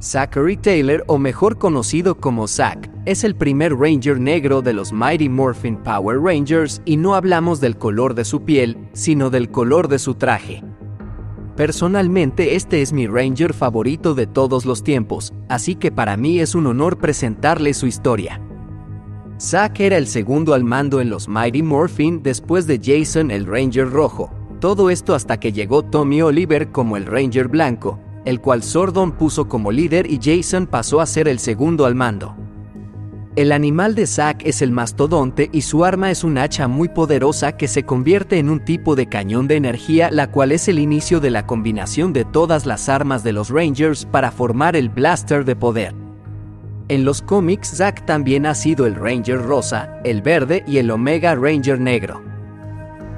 Zachary Taylor, o mejor conocido como Zack, es el primer Ranger negro de los Mighty Morphin Power Rangers y no hablamos del color de su piel, sino del color de su traje. Personalmente este es mi Ranger favorito de todos los tiempos, así que para mí es un honor presentarle su historia. Zack era el segundo al mando en los Mighty Morphin después de Jason el Ranger rojo, todo esto hasta que llegó Tommy Oliver como el Ranger blanco, el cual Sordon puso como líder y Jason pasó a ser el segundo al mando. El animal de Zack es el mastodonte y su arma es un hacha muy poderosa que se convierte en un tipo de cañón de energía la cual es el inicio de la combinación de todas las armas de los Rangers para formar el blaster de poder. En los cómics Zack también ha sido el Ranger rosa, el verde y el Omega Ranger negro.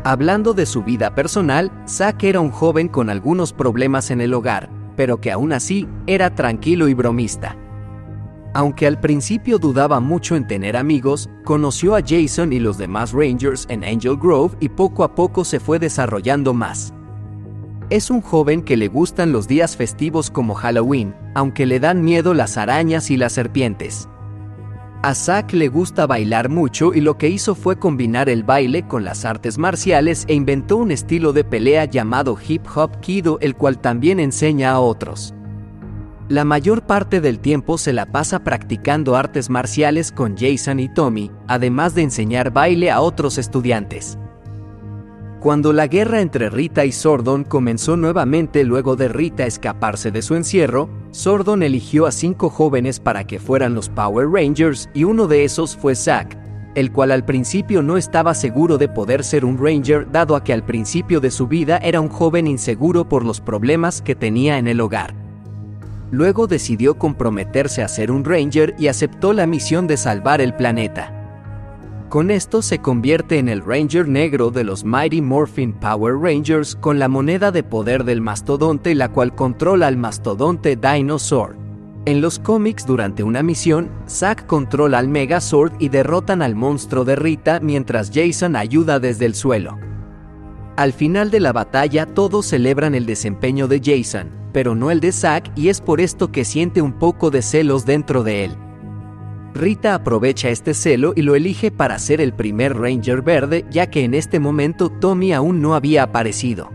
Hablando de su vida personal, Zack era un joven con algunos problemas en el hogar, pero que aún así era tranquilo y bromista. Aunque al principio dudaba mucho en tener amigos, conoció a Jason y los demás Rangers en Angel Grove y poco a poco se fue desarrollando más. Es un joven que le gustan los días festivos como Halloween, aunque le dan miedo las arañas y las serpientes. A Zack le gusta bailar mucho y lo que hizo fue combinar el baile con las artes marciales e inventó un estilo de pelea llamado hip hop kido el cual también enseña a otros. La mayor parte del tiempo se la pasa practicando artes marciales con Jason y Tommy, además de enseñar baile a otros estudiantes. Cuando la guerra entre Rita y Sordon comenzó nuevamente luego de Rita escaparse de su encierro, Sordon eligió a cinco jóvenes para que fueran los Power Rangers y uno de esos fue Zack, el cual al principio no estaba seguro de poder ser un Ranger dado a que al principio de su vida era un joven inseguro por los problemas que tenía en el hogar. Luego decidió comprometerse a ser un Ranger y aceptó la misión de salvar el planeta. Con esto se convierte en el Ranger negro de los Mighty Morphin Power Rangers con la moneda de poder del mastodonte la cual controla al mastodonte Dinosaur. En los cómics durante una misión, Zack controla al Megazord y derrotan al monstruo de Rita mientras Jason ayuda desde el suelo. Al final de la batalla todos celebran el desempeño de Jason, pero no el de Zack y es por esto que siente un poco de celos dentro de él. Rita aprovecha este celo y lo elige para ser el primer Ranger verde, ya que en este momento Tommy aún no había aparecido.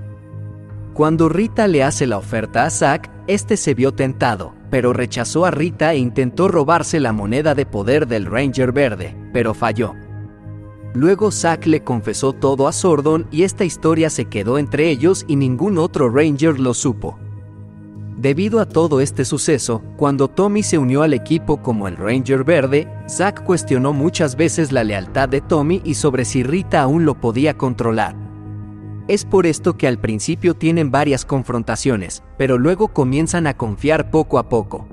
Cuando Rita le hace la oferta a Zack, este se vio tentado, pero rechazó a Rita e intentó robarse la moneda de poder del Ranger verde, pero falló. Luego Zack le confesó todo a Sordon y esta historia se quedó entre ellos y ningún otro Ranger lo supo. Debido a todo este suceso, cuando Tommy se unió al equipo como el Ranger Verde, Zack cuestionó muchas veces la lealtad de Tommy y sobre si Rita aún lo podía controlar. Es por esto que al principio tienen varias confrontaciones, pero luego comienzan a confiar poco a poco.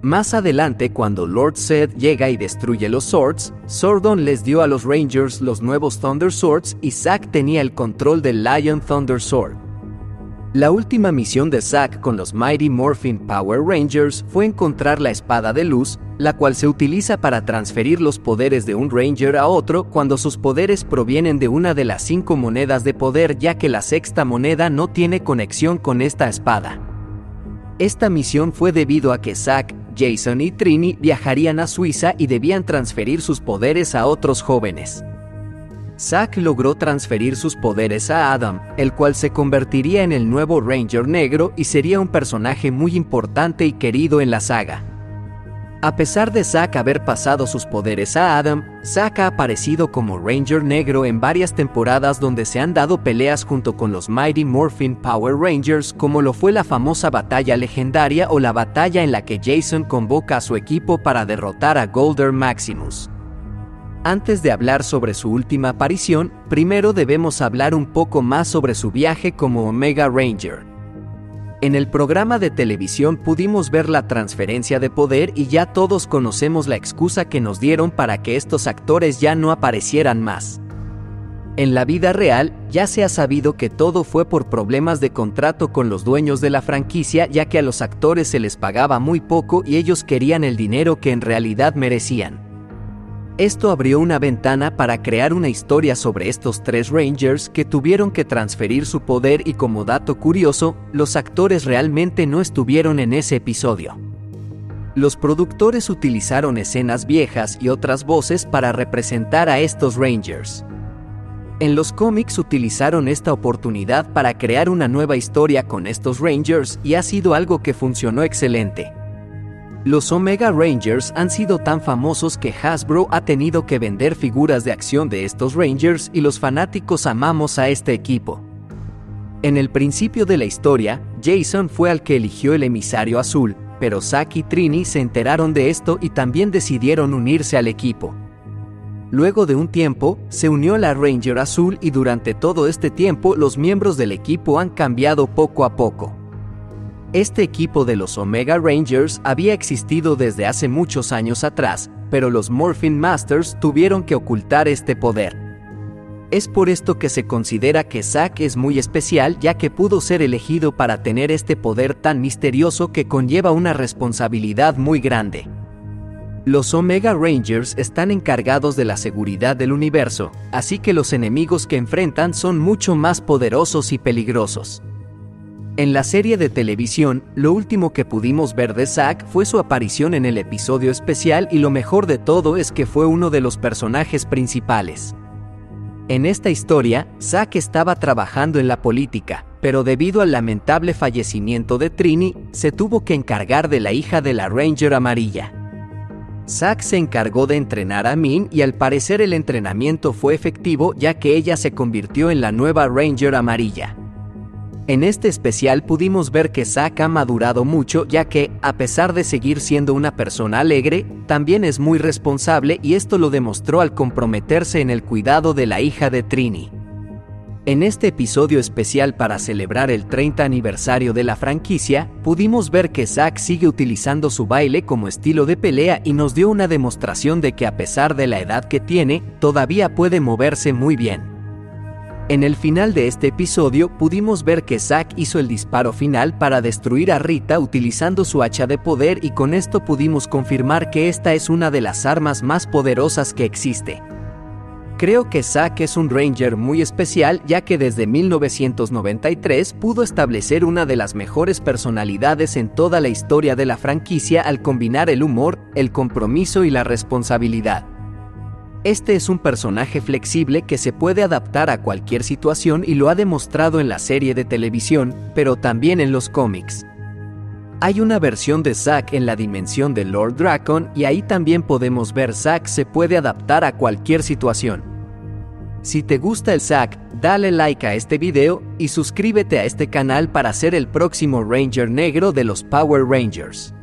Más adelante, cuando Lord Zed llega y destruye los Swords, Sordon les dio a los Rangers los nuevos Thunder Swords y Zack tenía el control del Lion Thunder Sword. La última misión de Zack con los Mighty Morphin Power Rangers fue encontrar la espada de luz, la cual se utiliza para transferir los poderes de un Ranger a otro cuando sus poderes provienen de una de las cinco monedas de poder ya que la sexta moneda no tiene conexión con esta espada. Esta misión fue debido a que Zack, Jason y Trini viajarían a Suiza y debían transferir sus poderes a otros jóvenes. Zack logró transferir sus poderes a Adam, el cual se convertiría en el nuevo Ranger negro y sería un personaje muy importante y querido en la saga. A pesar de Zack haber pasado sus poderes a Adam, Zack ha aparecido como Ranger negro en varias temporadas donde se han dado peleas junto con los Mighty Morphin Power Rangers como lo fue la famosa batalla legendaria o la batalla en la que Jason convoca a su equipo para derrotar a Golder Maximus. Antes de hablar sobre su última aparición, primero debemos hablar un poco más sobre su viaje como Omega Ranger. En el programa de televisión pudimos ver la transferencia de poder y ya todos conocemos la excusa que nos dieron para que estos actores ya no aparecieran más. En la vida real, ya se ha sabido que todo fue por problemas de contrato con los dueños de la franquicia ya que a los actores se les pagaba muy poco y ellos querían el dinero que en realidad merecían. Esto abrió una ventana para crear una historia sobre estos tres Rangers que tuvieron que transferir su poder y como dato curioso, los actores realmente no estuvieron en ese episodio. Los productores utilizaron escenas viejas y otras voces para representar a estos Rangers. En los cómics utilizaron esta oportunidad para crear una nueva historia con estos Rangers y ha sido algo que funcionó excelente. Los Omega Rangers han sido tan famosos que Hasbro ha tenido que vender figuras de acción de estos Rangers y los fanáticos amamos a este equipo. En el principio de la historia, Jason fue al que eligió el emisario azul, pero Zack y Trini se enteraron de esto y también decidieron unirse al equipo. Luego de un tiempo, se unió la Ranger Azul y durante todo este tiempo los miembros del equipo han cambiado poco a poco. Este equipo de los Omega Rangers había existido desde hace muchos años atrás, pero los Morphin Masters tuvieron que ocultar este poder. Es por esto que se considera que Zack es muy especial ya que pudo ser elegido para tener este poder tan misterioso que conlleva una responsabilidad muy grande. Los Omega Rangers están encargados de la seguridad del universo, así que los enemigos que enfrentan son mucho más poderosos y peligrosos. En la serie de televisión, lo último que pudimos ver de Zack fue su aparición en el episodio especial y lo mejor de todo es que fue uno de los personajes principales. En esta historia, Zack estaba trabajando en la política, pero debido al lamentable fallecimiento de Trini, se tuvo que encargar de la hija de la Ranger amarilla. Zack se encargó de entrenar a Min y al parecer el entrenamiento fue efectivo ya que ella se convirtió en la nueva Ranger amarilla. En este especial pudimos ver que Zack ha madurado mucho ya que, a pesar de seguir siendo una persona alegre, también es muy responsable y esto lo demostró al comprometerse en el cuidado de la hija de Trini. En este episodio especial para celebrar el 30 aniversario de la franquicia, pudimos ver que Zack sigue utilizando su baile como estilo de pelea y nos dio una demostración de que a pesar de la edad que tiene, todavía puede moverse muy bien. En el final de este episodio pudimos ver que Zack hizo el disparo final para destruir a Rita utilizando su hacha de poder y con esto pudimos confirmar que esta es una de las armas más poderosas que existe. Creo que Zack es un Ranger muy especial ya que desde 1993 pudo establecer una de las mejores personalidades en toda la historia de la franquicia al combinar el humor, el compromiso y la responsabilidad. Este es un personaje flexible que se puede adaptar a cualquier situación y lo ha demostrado en la serie de televisión, pero también en los cómics. Hay una versión de Zack en la dimensión de Lord Dracon y ahí también podemos ver Zack se puede adaptar a cualquier situación. Si te gusta el Zack, dale like a este video y suscríbete a este canal para ser el próximo Ranger negro de los Power Rangers.